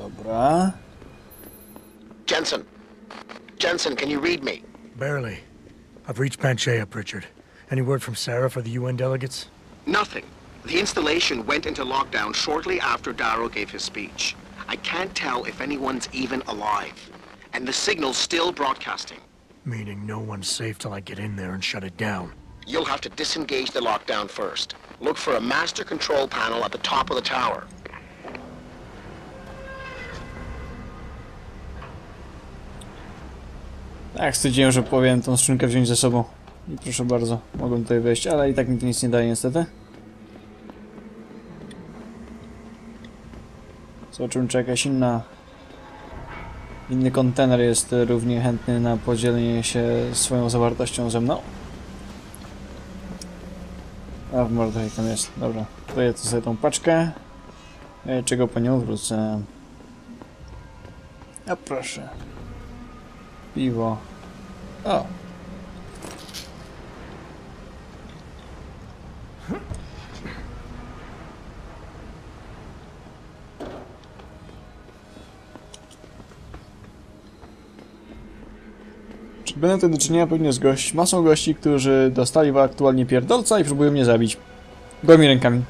Dobra. Jensen. Jensen, can you read me? Barely. I've reached Panchea, Pritchard. Any word from Sarah for the UN delegates? Nothing. The installation went into lockdown shortly after Darrow gave his speech. I can't tell if anyone's even alive. And the signal's still broadcasting. Meaning no one's safe till I get in there and shut it down. You'll have to disengage the lockdown first. Look for a master control panel at the top of the tower. Tak, stwierdziłem, że powiem tą skrzynkę wziąć ze sobą. I proszę bardzo, mogłem tutaj wejść, ale i tak mi to nic nie daje niestety. Zobaczymy, czy jakaś inna... Inny kontener jest równie chętny na podzielenie się swoją zawartością ze mną. A w mordę jak tam jest. Dobra, to sobie tą paczkę. E, Czego po nią wrócę? A proszę. Piwo. O. Czy będę tutaj do czynienia pewnie z gość, masą gości, którzy dostali aktualnie pierdolca i próbują mnie zabić. Gołymi rękami.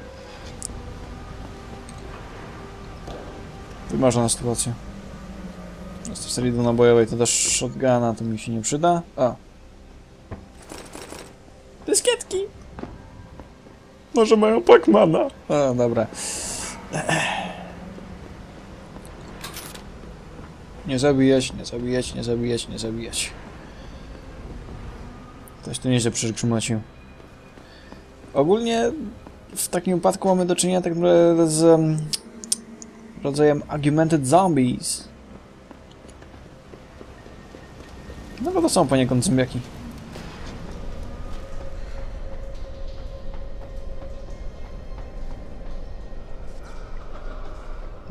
Wymarzona sytuacja. Jest w serii dwunabojowej to też shotguna, to mi się nie przyda. O. Dyskietki! Może mają Pacmana. O, dobra. Nie zabijać, nie zabijać, nie zabijać, nie zabijać. Ktoś tu nieźle przykrzymacił. Ogólnie w takim wypadku mamy do czynienia tak naprawdę z um, rodzajem augmented zombies. No bo to są poniekąd zombiaki.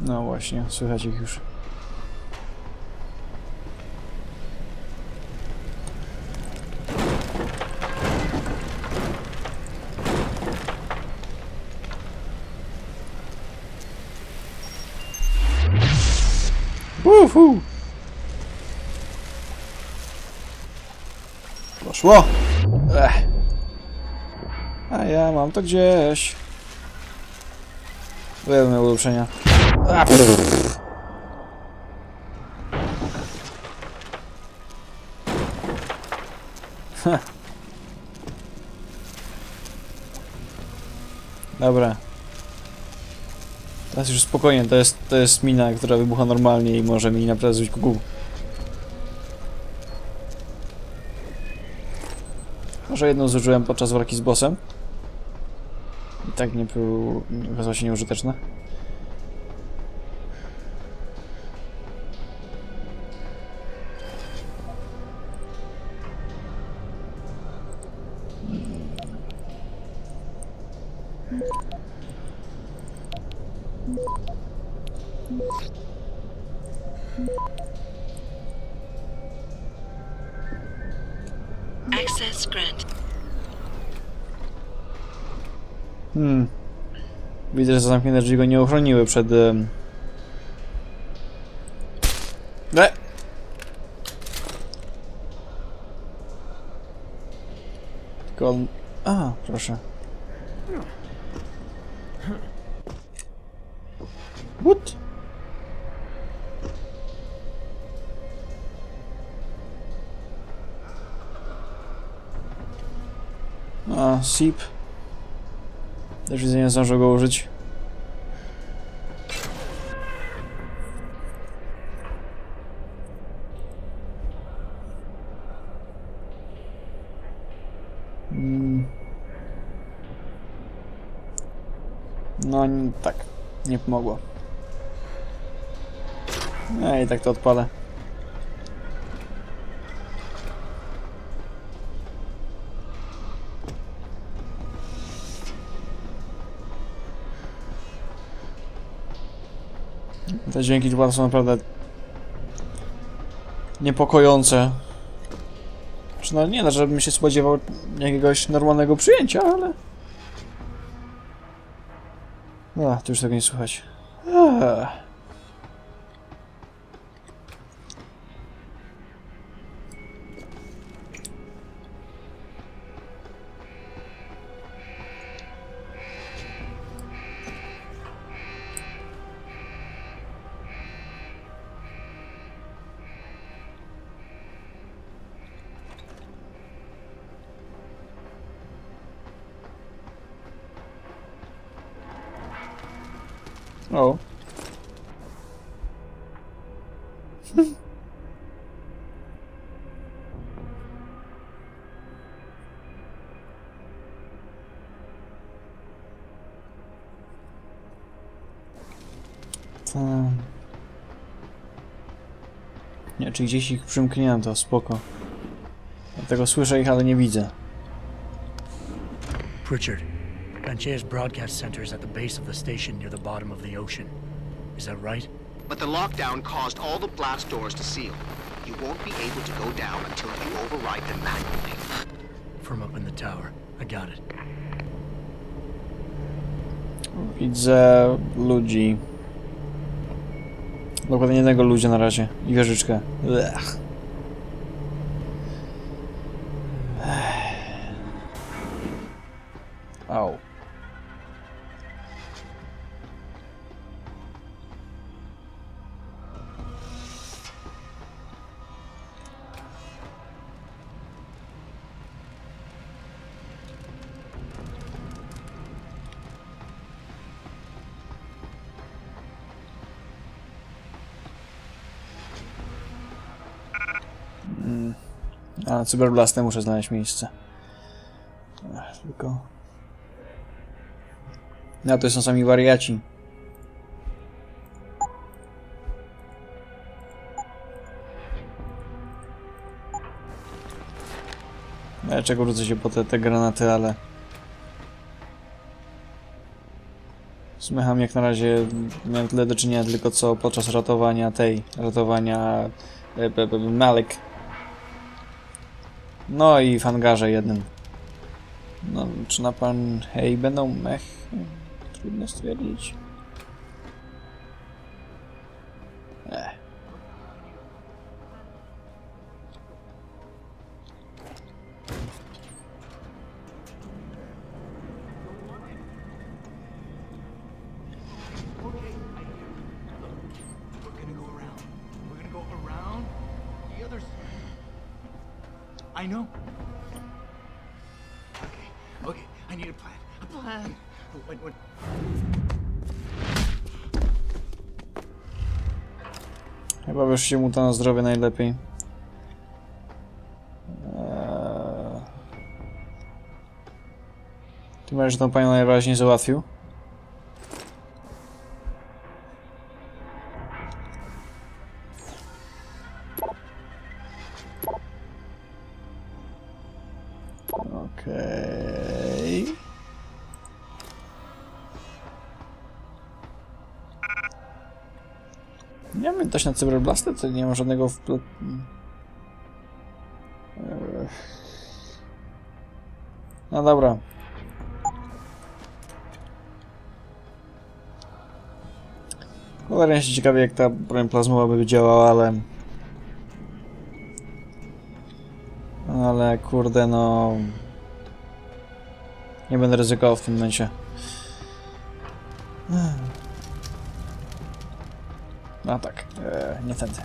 No właśnie, słychać ich już. Uhu! Poszło! Ech. A ja mam to gdzieś. Byłem miał ulepszenia. Dobra. Teraz już spokojnie, to jest, to jest mina, która wybucha normalnie i może mi naprawdę zrobić kuku. Może jedną zużyłem podczas walki z bossem. I tak nie był... okazało się nieużyteczne. Hmm. Widzę, że zamknięte drzwi go nie ochroniły przed... Um... E! Tylko on... A, proszę. What? A, sip. Też widzę, nie zdążę go użyć. Mm. No tak, nie pomogło. No i tak to odpalę. Te dźwięki dwa są naprawdę niepokojące. Znaczy, no nie, no, żebym się spodziewał jakiegoś normalnego przyjęcia, ale... No, to już tego nie słychać. Ech. O. Ta. Nie, czy gdzieś ich przymknięto, spoko. Dlatego słyszę ich, ale nie widzę. Pritchard, Panchea's broadcast center is at the base of the station near the bottom of the ocean. Is that right? But the lockdown caused all the blast doors to seal. You won't be able to go down until you override them manually. From up in the tower. I got it. Widzę ludzi. Dokładnie jednego ludzia na razie. I wieżyczkę. Ech. A, cyberblastem muszę znaleźć miejsce. Ech, tylko... No, to są sami wariaci. Ja czego rzucę się po te, te granaty, ale... Z jak na razie miałem tyle do czynienia tylko co podczas ratowania tej, ratowania e, e, Malik. No i w hangarze jednym. No, czy na pan hej będą mech? Trudno stwierdzić. Okay. I need a plan. A plan. When, when, Chyba wyszło mu to na zdrowie najlepiej. Eee... Bardziej, że tą panią najwyraźniej załatwił. Też na cyberblasty to nie ma żadnego wpl... Eee. No dobra. Cholernie się ciekawie jak ta broń plazmowa by działała, ale... Ale kurde no... Nie będę ryzykował w tym momencie. No tak, e, nie tędy.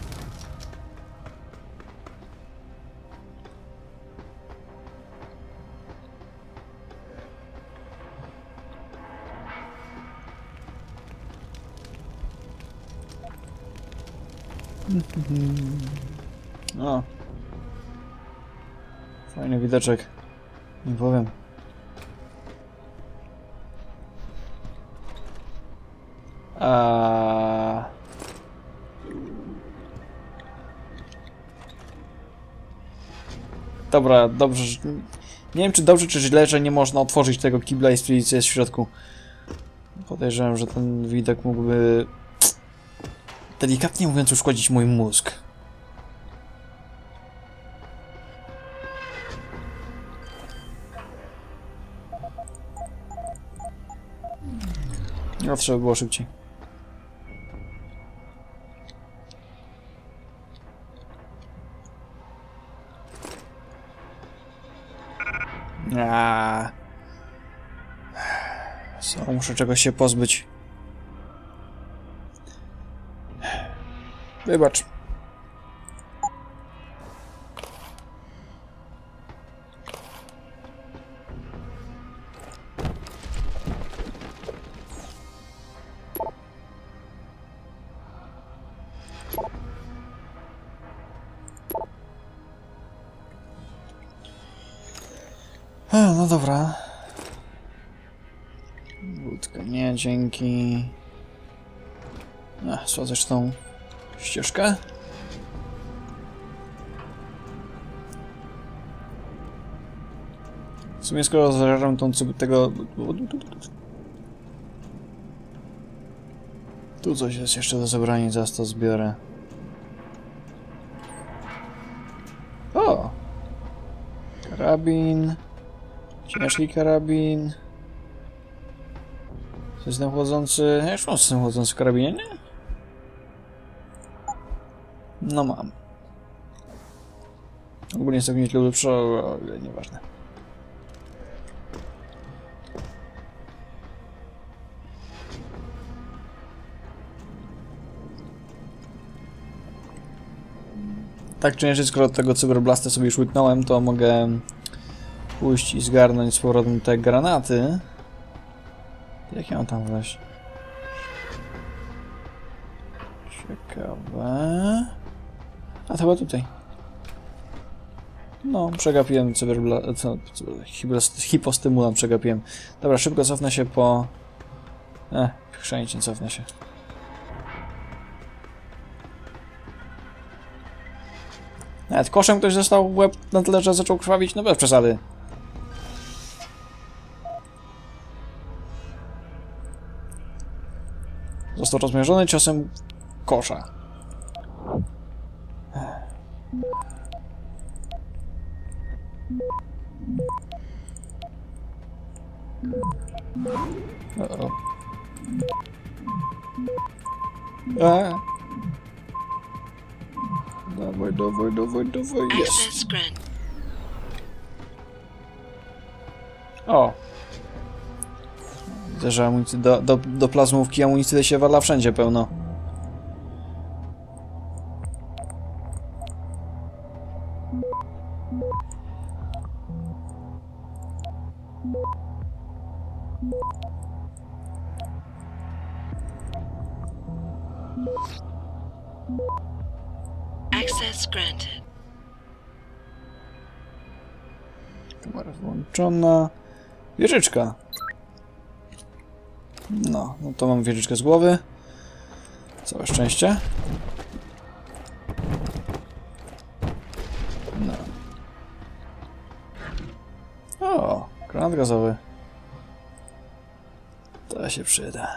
O. Fajny widoczek. Nie powiem. A... Dobra, dobrze. że- Nie wiem, czy dobrze, czy źle, że nie można otworzyć tego kibla i stwierdzić, co jest w środku. Podejrzewam, że ten widok mógłby... Delikatnie mówiąc, uszkodzić mój mózg. No, trzeba było szybciej. Muszę czegoś się pozbyć. Wybacz. E, no dobra. Nie, dzięki. A, sprawdzasz tą ścieżkę? W sumie skoro zażeram tą tego... Tu coś jest jeszcze do zebrania, zaraz to zbiorę. O! Karabin. Ciężki karabin. System chłodzący. Ja już mam w karabinie, nie? No mam. Ogólnie jest ognieć lub lepsze, ale nieważne. Tak czy inaczej, skoro tego cyberblasta sobie już łyknąłem, to mogę pójść i zgarnąć z powrotem te granaty. Jak ja mam tam wejść? Ciekawe... A to chyba tutaj. No, przegapiłem cyberbla... co? cyber- Hipostymulant przegapiłem. Dobra, szybko cofnę się po... Eh, chrzęcie cofnę się. Nawet koszem ktoś został łeb na tyle, że zaczął krwawić, no bez przesady. Został rozmierzony ciosem kosza. A. Dawaj, dawaj, dawaj, dawaj, jest. O! Że amunicji do, do, do plazmówki amunicji się wala wszędzie pełno. Access granted. Kamera włączona. Wieżyczka. No, no to mam wieżyczkę z głowy. Całe szczęście. No. O, granat gazowy. To się przyda.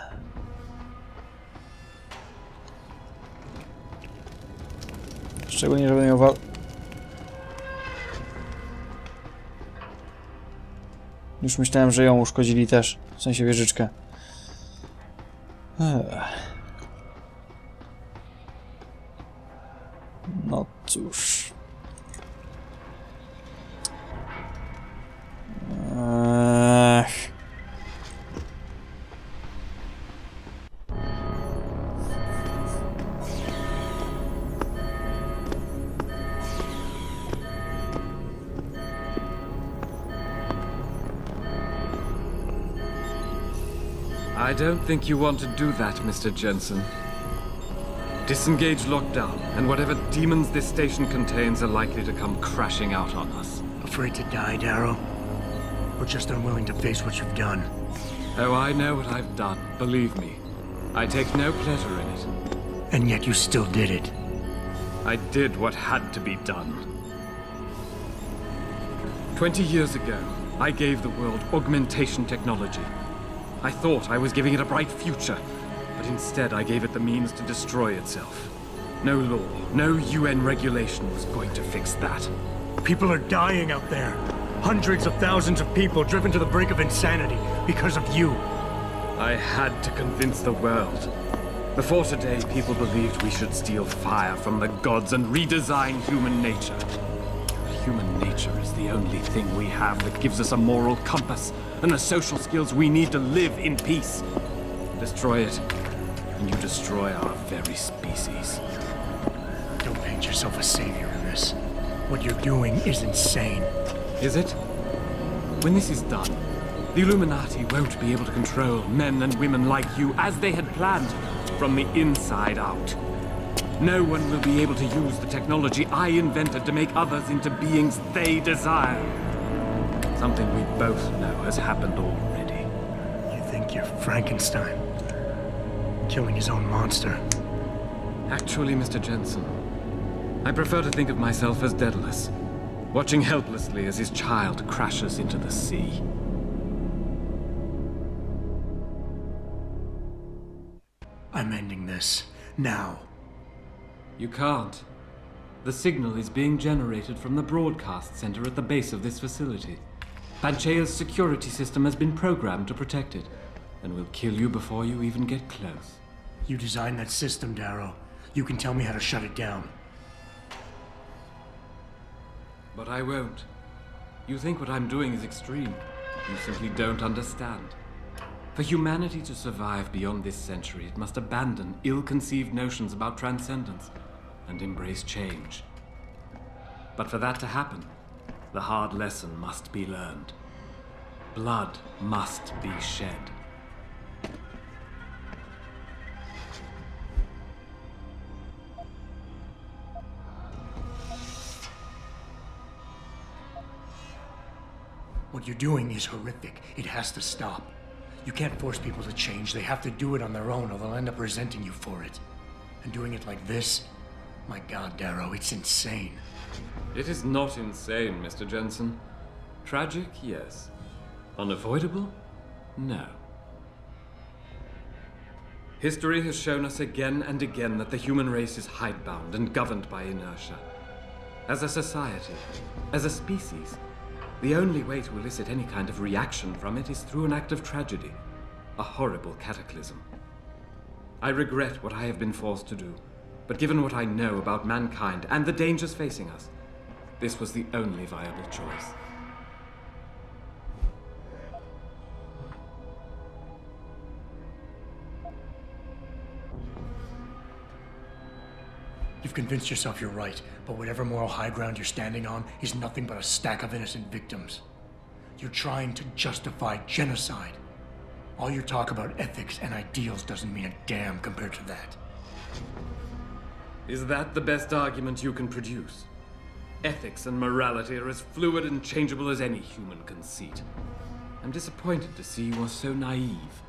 Szczególnie, żeby miał wa... Już myślałem, że ją uszkodzili też. W sensie wieżyczkę. Not too sure. Don't think you want to do that, Mr. Jensen. Disengage lockdown, and whatever demons this station contains are likely to come crashing out on us. Afraid to die, Darrow? Or just unwilling to face what you've done? Oh, I know what I've done, believe me. I take no pleasure in it. And yet you still did it. I did what had to be done. Twenty years ago, I gave the world augmentation technology. I thought I was giving it a bright future, but instead I gave it the means to destroy itself. No law, no UN regulation was going to fix that. People are dying out there. Hundreds of thousands of people driven to the brink of insanity because of you. I had to convince the world. Before today, people believed we should steal fire from the gods and redesign human nature. Human nature is the only thing we have that gives us a moral compass and the social skills we need to live in peace. Destroy it, and you destroy our very species. Don't paint yourself a savior in this. What you're doing is insane. Is it? When this is done, the Illuminati won't be able to control men and women like you as they had planned, from the inside out. No one will be able to use the technology I invented to make others into beings they desire. Something we both know has happened already. You think you're Frankenstein? Killing his own monster. Actually, Mr. Jensen, I prefer to think of myself as Daedalus, watching helplessly as his child crashes into the sea. I'm ending this. Now. You can't. The signal is being generated from the broadcast center at the base of this facility. Panchea's security system has been programmed to protect it, and will kill you before you even get close. You designed that system, Darrow. You can tell me how to shut it down. But I won't. You think what I'm doing is extreme. You simply don't understand. For humanity to survive beyond this century, it must abandon ill-conceived notions about transcendence and embrace change. But for that to happen, the hard lesson must be learned. Blood must be shed. What you're doing is horrific. It has to stop. You can't force people to change. They have to do it on their own, or they'll end up resenting you for it. And doing it like this? My god, Darrow, it's insane. It is not insane, Mr. Jensen. Tragic, yes. Unavoidable? No. History has shown us again and again that the human race is hidebound and governed by inertia. As a society, as a species, the only way to elicit any kind of reaction from it is through an act of tragedy, a horrible cataclysm. I regret what I have been forced to do, but given what I know about mankind and the dangers facing us, this was the only viable choice. You've convinced yourself you're right, but whatever moral high ground you're standing on is nothing but a stack of innocent victims. You're trying to justify genocide. All your talk about ethics and ideals doesn't mean a damn compared to that. Is that the best argument you can produce? Ethics and morality are as fluid and changeable as any human conceit. I'm disappointed to see you are so naive.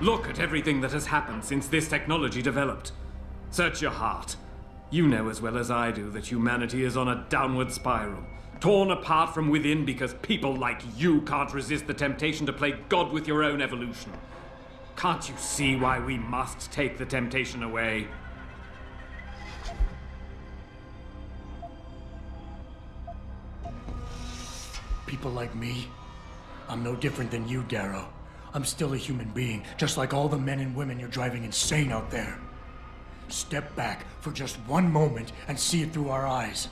Look at everything that has happened since this technology developed. Search your heart. You know as well as I do that humanity is on a downward spiral, torn apart from within because people like you can't resist the temptation to play God with your own evolution. Can't you see why we must take the temptation away? People like me? I'm no different than you, Darrow. I'm still a human being, just like all the men and women you're driving insane out there. Step back for just one moment and see it through our eyes.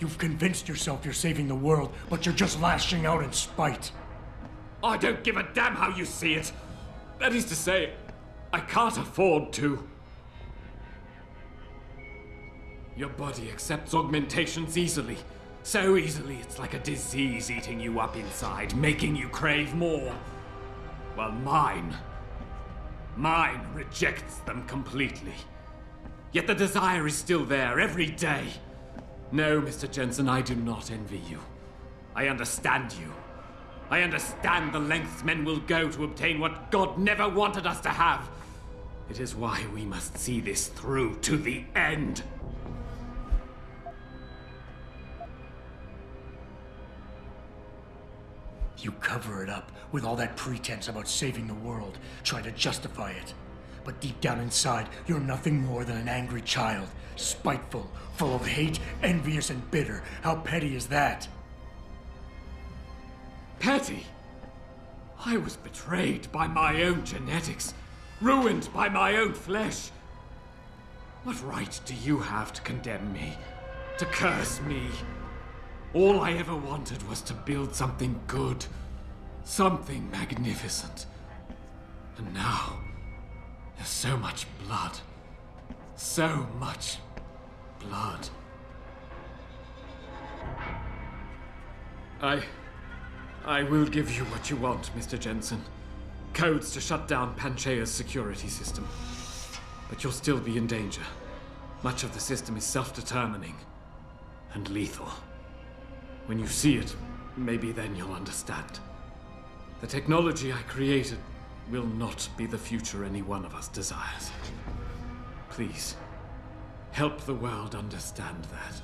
You've convinced yourself you're saving the world, but you're just lashing out in spite. I don't give a damn how you see it. That is to say, I can't afford to. Your body accepts augmentations easily. So easily, it's like a disease eating you up inside, making you crave more. While mine. Mine rejects them completely. Yet the desire is still there every day. No, Mr. Jensen, I do not envy you. I understand you. I understand the lengths men will go to obtain what God never wanted us to have. It is why we must see this through to the end. You cover it up with all that pretense about saving the world, try to justify it. But deep down inside, you're nothing more than an angry child, spiteful, full of hate, envious, and bitter. How petty is that? Petty? I was betrayed by my own genetics, ruined by my own flesh. What right do you have to condemn me, to curse me? All I ever wanted was to build something good, something magnificent. And now, there's so much blood. So much blood. I. I will give you what you want, Mr. Jensen. Codes to shut down Panchea's security system. But you'll still be in danger. Much of the system is self determining. and lethal. When you see it, maybe then you'll understand. The technology I created will not be the future any one of us desires. Please, help the world understand that.